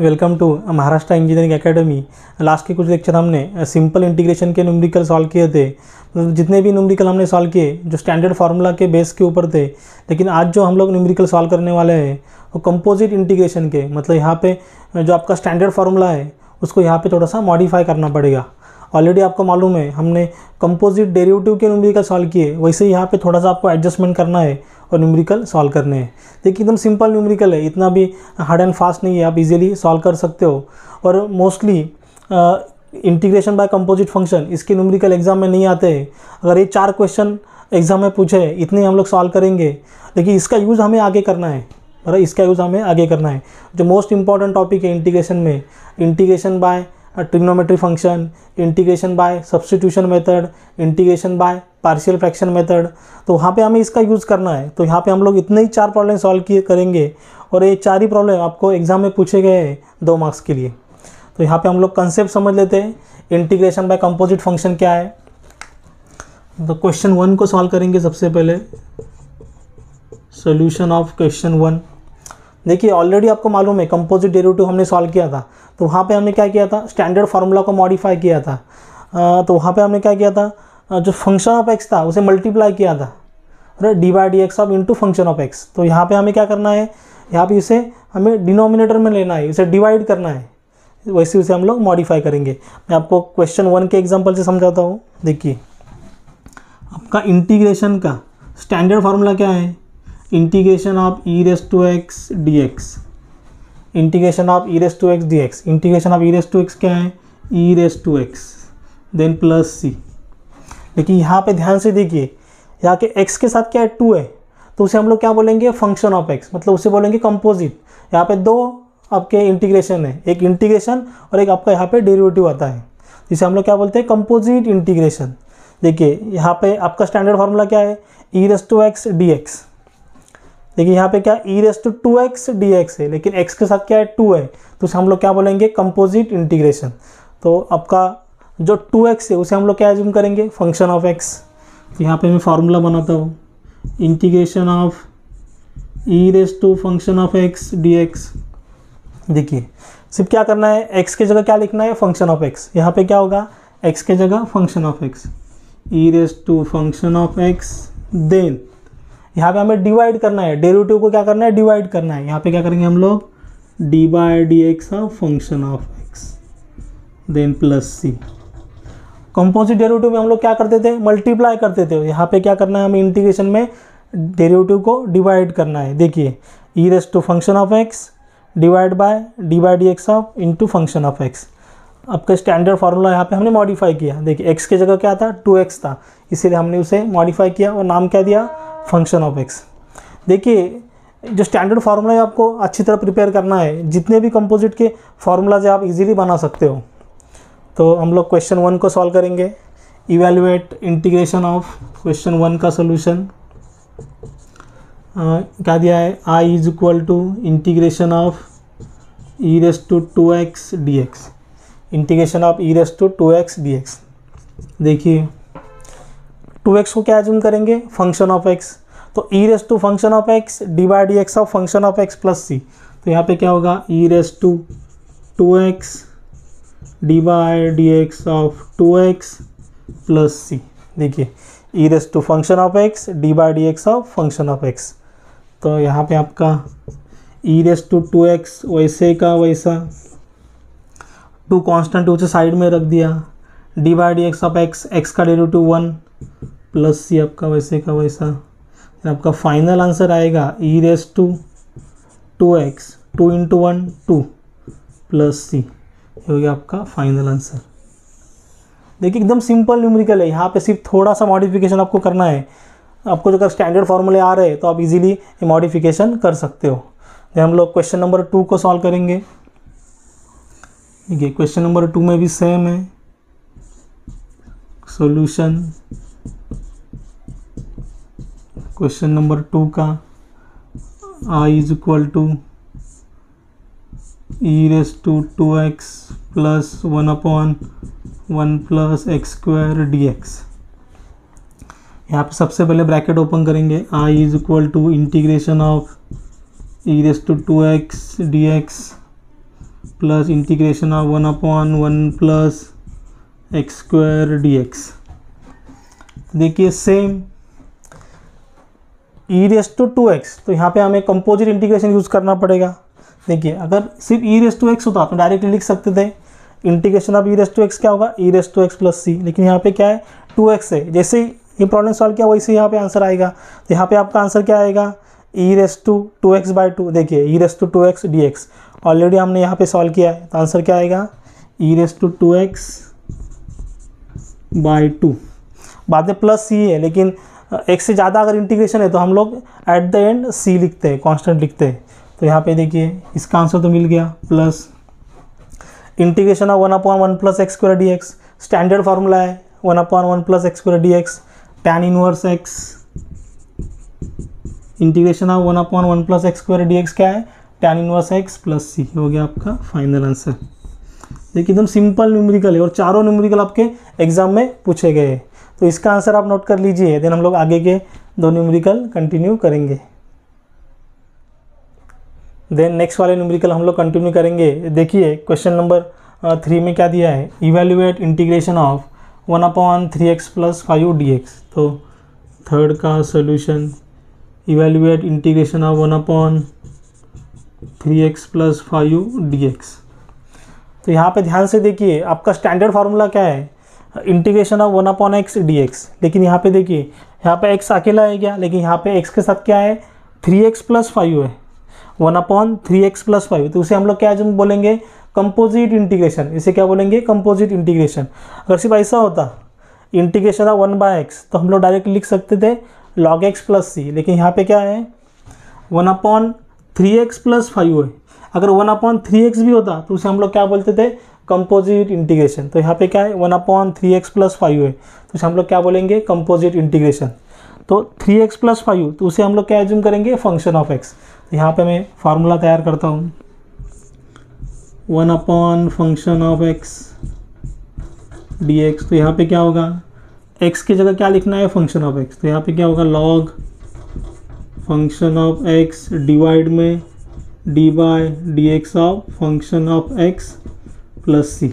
Welcome to Maharashtra engineering academy. Last के कुछ lecture हमने सिंपल इंटीग्रेशन के न्यूमरिकल सॉल्व किए थे। मतलब जितने भी न्यूमरिकल हमने सॉल्व किए, जो स्टैंडर्ड फार्मूला के बेस के ऊपर थे, लेकिन आज जो हम लोग न्यूमरिकल सॉल्व करने वाले हैं, वो कंपोजिट इंटीग्रेशन के मतलब यहाँ पे जो आपका स्टैंडर्ड फार्मूला है, उसको यहाँ पे थोड़ा सा मॉडिफाई करना पड़ेगा। ऑलरेडी आपको मालूम है, हमने कंपोजिट डेरिवेटिव के न्यूमेरिकल सॉल्व किए वैसे यहाँ पे थोड़ा सा आपको एडजस्टमेंट करना है और न्यूमेरिकल सॉल्व करने हैं। देखिए, एकदम सिंपल न्यूमेरिकल है। इतना भी हार्ड एंड फास्ट नहीं है। आप इजीली सॉल्व कर सकते हो। और mostly integration by composite function इसके न्यूमेरिकल एग्ज़ाम में नहीं आते हैं। अगर ये चार क्वेश्चन एग्ज़ाम में पूछे, इतने हम लोग सॉल्व करेंगे। लेकिन इसका यूज़ हमें आगे करना है। बराबर इसका यूज़ हमें आगे करना है। जो मोस्ट इंपॉर्टेंट टॉपिक है इंटीग्रेशन में। Integration by trigonometry function integration by substitution method integration by partial fraction method तो वहाँ पे हमें इसका यूज़ करना है। तो यहाँ पे हम लोग इतने ही चार प्रॉब्लम सॉल्व किए, करेंगे। और ये चार ही प्रॉब्लम आपको एग्ज़ाम में पूछे गए हैं दो मार्क्स के लिए। तो यहाँ पे हम लोग कंसेप्ट समझ लेते हैं। इंटीग्रेशन बाय कंपोजिट फ़ंक्शन क्या है? तो क्वेश्चन वन को सॉल्व करेंगे सबसे पहले। सोल्यूशन ऑफ़ क्वेश्चन वन देखिए ऑलरेडी आपको मालूम है कंपोजिट डेरिवेटिव हमने सॉल्व किया था। तो वहाँ पे हमने क्या किया था? स्टैंडर्ड फार्मूला को मॉडिफाई किया था। तो वहाँ पे हमने क्या किया था? जो फ़ंक्शन ऑफ़ एक्स था, उसे मल्टीप्लाई किया था। अरे d by d x of into function of x तो यहाँ पे हमें क्या करना है? यहाँ पे इसे हमें डिनोमिनेटर में लेना है, इसे डिवाइड करना है। वैसे उसे हम लोग मॉडिफाई करेंगे। मैं आपको क्वेश्चन वन के एग्ज़ाम्पल से समझाता हूँ। देखिए, आपका इंटीग्रेशन का स्टैंडर्ड फार्मूला क्या है? Integration of e raise to x d x integration of e raise to x d x integration of e raise to x क्या है? E raise to x then plus c लेकिन यहाँ पे ध्यान से देखिए, यहाँ के x के साथ क्या है? टू है। तो उसे हम लोग क्या बोलेंगे? Function of x. मतलब उसे बोलेंगे कंपोजिट यहाँ पे दो आपके इंटीग्रेशन है। एक इंटीग्रेशन और एक आपका यहाँ पे डेरिवेटिव आता है। जिसे हम लोग क्या बोलते हैं? कंपोजिट इंटीग्रेशन देखिए, यहाँ पे आपका स्टैंडर्ड फार्मूला क्या है? E raise to x d x देखिए यहाँ पे क्या e raise to two x d x है, लेकिन एक्स के साथ क्या है? टू है। तो उसे हम लोग क्या बोलेंगे? कंपोजिट इंटीग्रेशन तो आपका जो टू एक्स है, उसे हम लोग क्या एज्यूम करेंगे? फ़ंक्शन ऑफ़ एक्स तो यहाँ पे मैं फार्मूला बनाता हूँ। Integration of e raise to function of x d x देखिए, सिर्फ़ क्या करना है? एक्स के जगह क्या लिखना है? फ़ंक्शन ऑफ़ एक्स यहाँ पे क्या होगा? एक्स के जगह function of x e raise to function of x then यहाँ पे हमें डिवाइड करना है। डेरिवेटिव को क्या करना है? डिवाइड करना है। यहाँ पे क्या करेंगे हम लोग? D by d x of function of x then plus c composite derivative में हम लोग क्या करते थे? मल्टीप्लाई करते थे। यहाँ पे क्या करना है? हमें इंटीग्रेशन में डेरिवेटिव को डिवाइड करना है। देखिए e raise to function of x divide by d by d x of into function of x आपका स्टैंडर्ड फार्मूला यहाँ पे हमने मॉडिफाई किया। देखिए एक्स की जगह क्या था? टू एक्स था। इसीलिए हमने उसे मॉडिफाई किया और नाम क्या दिया? फ़ंक्शन ऑफ़ एक्स देखिए, जो स्टैंडर्ड फार्मूला है, आपको अच्छी तरह प्रिपेयर करना है। जितने भी कंपोजिट के फार्मूलाज आप इजीली बना सकते हो। तो हम लोग क्वेश्चन वन को सॉल्व करेंगे। Evaluate integration of question one का सोल्यूशन क्या दिया है? I is equal to integration of e raise to two x d x integration of e raise to two x d x देखिए two x को क्या assume करेंगे? Function of x तो e raise to function of x d by d x of function of x plus c तो यहाँ पे क्या होगा? E raise to two x d by d x of two x plus c देखिए e raise to function of x d by d x of function of x तो यहाँ पे आपका e raise to two x वैसे का वैसा to constant उसे side में रख दिया। D by d x of x x का डेरिवेटिव वन प्लस सी आपका वैसे का वैसा। आपका फाइनल आंसर आएगा e raise to two x two into one two plus c हो गया आपका फाइनल आंसर देखिए, एकदम सिंपल न्यूमेरिकल है। यहाँ पे सिर्फ़ थोड़ा सा मॉडिफिकेशन आपको करना है। आपको जो स्टैंडर्ड फार्मूले आ रहे हैं तो आप इजीली ये मॉडिफिकेशन कर सकते हो। देन हम लोग क्वेश्चन नंबर टू को सॉल्व करेंगे। देखिए क्वेश्चन नंबर टू में भी सेम है। सॉल्यूशन क्वेश्चन नंबर टू का। I is equal to e raise to two x plus one upon one plus x square d x यहाँ पे सबसे पहले ब्रैकेट ओपन करेंगे। I is equal to integration of e raise to two x d x plus integration of one upon one plus x square d x देखिए same e raise to two x तो यहाँ पे हमें composite integration use करना पड़ेगा। देखिए, अगर सिर्फ़ ई रेस टू एक्स होता तो डायरेक्टली लिख सकते थे integration of e raise to x क्या होगा? E raise to x plus c लेकिन यहाँ पे क्या है? टू एक्स है। जैसे ही ये प्रॉब्लम सॉल्व किया, वैसे यहाँ पे आंसर आएगा। तो यहाँ पे आपका आंसर क्या आएगा? E raise to two x by two देखिए e raise to two x d x already हमने यहाँ पे सॉल्व किया है। तो आंसर क्या आएगा? E raise to two x by two बाद में प्लस सी है, लेकिन एक से ज़्यादा अगर इंटीग्रेशन है तो हम लोग एट द एंड सी लिखते हैं कांस्टेंट लिखते हैं। तो यहाँ पे देखिए, इसका आंसर तो मिल गया plus integration of one upon one plus x square d x standard formula है one upon one plus x square d x tan inverse x integration of one upon one plus x square d x क्या है? Tan inverse x plus c हो गया आपका final answer देखिए, एकदम simple numerical है और चारों न्यूमेरिकल आपके एग्ज़ाम में पूछे गए हैं। तो इसका आंसर आप नोट कर लीजिए देन हम लोग आगे के दो न्यूमेरिकल कंटिन्यू करेंगे। देन नेक्स्ट वाले न्यूमेरिकल हम लोग कंटिन्यू करेंगे। देखिए क्वेश्चन नंबर थ्री में क्या दिया है? Evaluate integration of one upon three x plus five d x तो थर्ड का solution evaluate integration of one upon three x plus five d x तो यहाँ पे ध्यान से देखिए, आपका स्टैंडर्ड फार्मूला क्या है? Integration of one upon x d x लेकिन यहाँ पे देखिए, यहाँ पे एक्स अकेला है क्या? लेकिन यहाँ पे एक्स के साथ क्या है? थ्री एक्स प्लस फाइव है। One upon three x plus five तो उसे हम लोग क्या जब बोलेंगे? कंपोजिट इंटीग्रेशन इसे क्या बोलेंगे? कंपोजिट इंटीग्रेशन अगर सिर्फ़ ऐसा होता integration of one by x तो हम लोग डायरेक्ट लिख सकते थे लॉग एक्स प्लस सी लेकिन यहाँ पे क्या है? One upon three x plus five है। अगर वन अपॉन थ्री एक्स भी होता तो उसे हम लोग क्या बोलते थे? कंपोजिट इंटीग्रेशन तो यहाँ पे क्या है? One upon three x plus five है। तो हम लोग क्या बोलेंगे? कंपोजिट इंटीग्रेशन तो थ्री एक्स प्लस फाइव तो उसे हम लोग क्या एज्यूम करेंगे? फ़ंक्शन ऑफ़ एक्स तो यहाँ पे मैं फार्मूला तैयार करता हूँ। One upon function of x d x तो यहाँ पे क्या होगा? एक्स की जगह क्या लिखना है? फ़ंक्शन ऑफ़ एक्स तो यहाँ पे क्या होगा? Log function of x divide में d by d x of function of x plus c.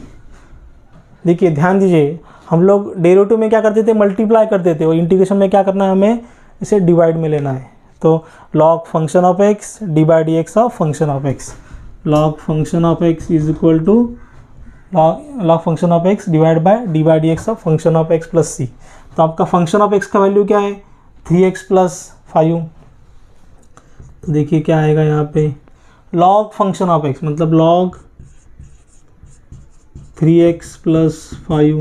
देखिए, ध्यान दीजिए, हम लोग डेरिवेटिव में क्या करते थे? मल्टीप्लाई करते थे। और इंटीग्रेशन में क्या करना है हमें? इसे डिवाइड में लेना है। तो log function of x d by d x of function of x log function of x is equal to log log function of x divide by d by d x of function of x plus c तो आपका function of x का value क्या है? Three x plus five देखिए, क्या आएगा यहाँ पे? लॉग फ़ंक्शन ऑफ़ एक्स मतलब log three x plus five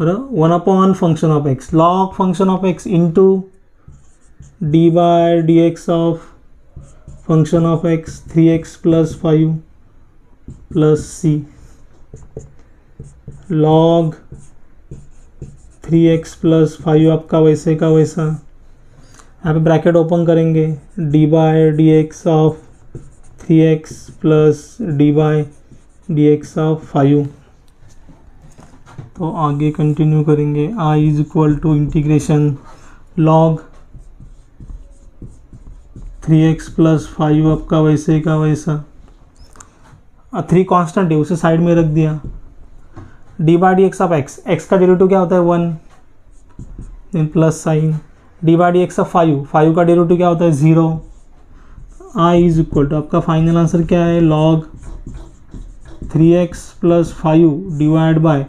और one upon function of x log function of x into d by d x of function of x three x plus five plus c log three x plus five आपका वैसे का वैसा। यहाँ पे bracket open करेंगे d by d x of three x plus d by d x of five तो आगे continue करेंगे. I is equal to integration log three x plus five आपका वैसे का वैसा. थ्री कांस्टेंट है, उसे साइड में रख दिया. D by d x of x x का डेरिवेटिव क्या होता है? One then plus sign d by d x of five five का डेरिवेटिव क्या होता है? Zero I is equal to आपका फाइनल आंसर क्या है? Log three x plus five divide by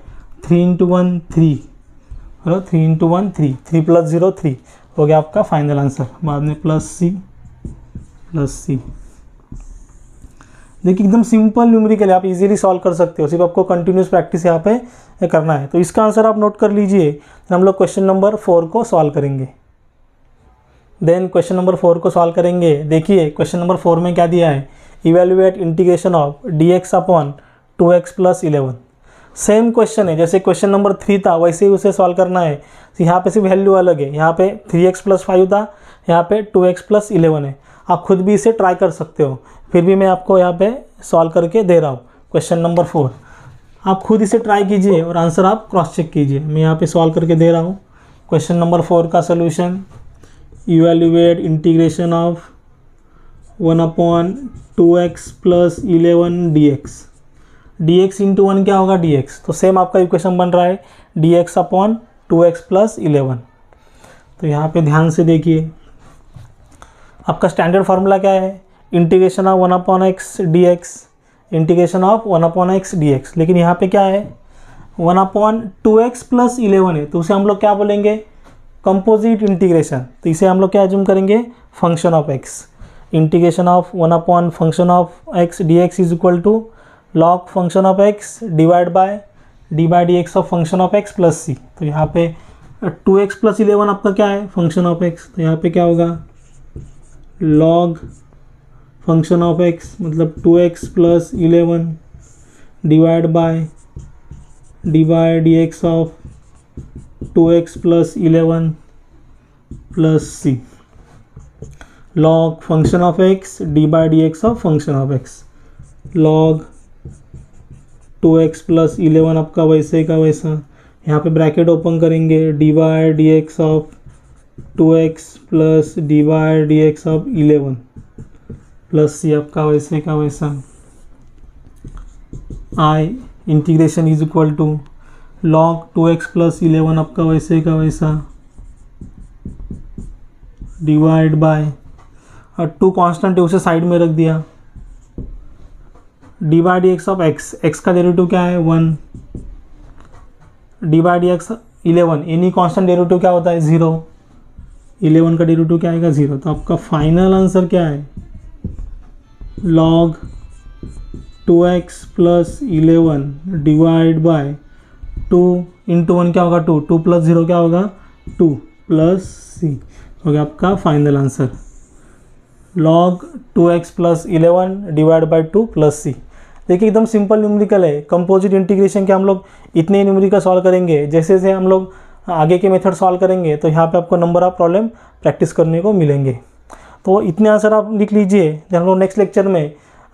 three into one, three. Hello, three into one, three. Three plus zero, three. हो गया आपका फाइनल आंसर। बाद में प्लस सी प्लस सी। देखिए, एकदम सिंपल न्यूमेरिकल आप इजीली सॉल्व कर सकते हो। सिर्फ़ आपको कंटिन्यूस प्रैक्टिस यहाँ पे करना है। तो इसका आंसर आप नोट कर लीजिए हम लोग क्वेश्चन नंबर फोर को सॉल्व करेंगे। देन क्वेश्चन नंबर फोर को सॉल्व करेंगे। देखिए क्वेश्चन नंबर फोर में क्या दिया है? Evaluate integration of d x upon two x plus eleven. Same question है, जैसे क्वेश्चन नंबर थ्री था, वैसे ही उसे सॉल्व करना है। तो यहाँ पे सिर्फ़ वैल्यू अलग है, यहाँ पे थ्री एक्स प्लस फाइव था, यहाँ पे टू एक्स प्लस इलेवन है। आप खुद भी इसे ट्राई कर सकते हो, फिर भी मैं आपको यहाँ पे सॉल्व करके दे रहा हूँ। क्वेश्चन नंबर फोर आप खुद इसे ट्राई कीजिए और आंसर आप क्रॉस चेक कीजिए। मैं यहाँ पे सॉल्व करके दे रहा हूँ। क्वेश्चन नंबर फोर का solution evaluate integration of one upon two x plus eleven d x d x into one क्या होगा डी एक्स तो सेम आपका इक्वेशन बन रहा है d x upon two x plus eleven तो यहाँ पे ध्यान से देखिए। आपका स्टैंडर्ड फार्मूला क्या है? Integration of one upon x d x integration of one upon x d x लेकिन यहाँ पे क्या है? One upon two x plus eleven है। तो उसे हम लोग क्या बोलेंगे? कंपोजिट इंटीग्रेशन तो इसे हम लोग क्या एज्यूम करेंगे? Function of x integration of one upon function of x d x is equal to log function of x divide by d by d x of function of x plus c तो यहाँ पे to x plus eleven आपका क्या है? Function of x तो यहाँ पे क्या होगा? लॉग फ़ंक्शन ऑफ़ एक्स मतलब two x plus eleven divide by d by d x of two x plus eleven plus c log function of x d by d x of function of x log two x plus, eleven आपका वैसे का वैसा। यहाँ पे bracket open करेंगे d y d x of two x plus d y d x of eleven plus c आपका वैसे का वैसा। I integration is equal to log two x plus, eleven आपका वैसे का वैसा। डिवाइड बाय और टू कांस्टेंट है, उसे साइड में रख दिया। D by d x of x x का डेरिवेटिव क्या है? One. D by d x eleven any constant derivative क्या होता है? ज़ीरो। इलेवन का डेरिवेटिव क्या आएगा? ज़ीरो। तो आपका फाइनल आंसर क्या है? Log two x plus eleven divide by two into one क्या होगा? टू। टू प्लस ज़ीरो क्या होगा? Two plus C. हो गया आपका final answer. Log two x plus eleven divide by two plus C. देखिए, एकदम सिंपल न्यूमरिकल है। कंपोजिट इंटीग्रेशन के हम लोग इतने न्यूमरिकल सॉल्व करेंगे। जैसे जैसे हम लोग आगे के मेथड सॉल्व करेंगे तो यहाँ पे आपको नंबर ऑफ़ प्रॉब्लम प्रैक्टिस करने को मिलेंगे। तो इतने आंसर आप लिख लीजिए। हम लोग नेक्स्ट लेक्चर में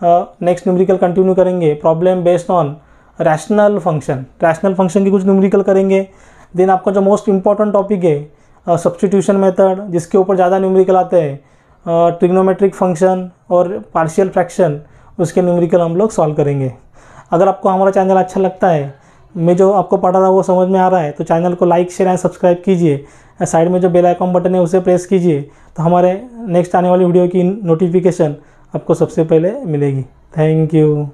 नेक्स्ट न्यूमरिकल कंटिन्यू करेंगे problem based on rational function rational function की कुछ न्यूमरिकल करेंगे। देन आपका जो मोस्ट इंपॉर्टेंट टॉपिक है सब्सटीट्यूशन मेथड जिसके ऊपर ज़्यादा न्यूमरिकल आते हैं ट्रिग्नोमेट्रिक फ़ंक्शन और पार्शियल फ्रैक्शन उसके न्यूमेरिकल हम लोग सॉल्व करेंगे। अगर आपको हमारा चैनल अच्छा लगता है, मैं जो आपको पढ़ा रहा हूँ वो समझ में आ रहा है तो चैनल को लाइक शेयर एंड सब्सक्राइब कीजिए। साइड में जो बेल आइकॉन बटन है, उसे प्रेस कीजिए तो हमारे नेक्स्ट आने वाली वीडियो की नोटिफिकेशन आपको सबसे पहले मिलेगी। Thank you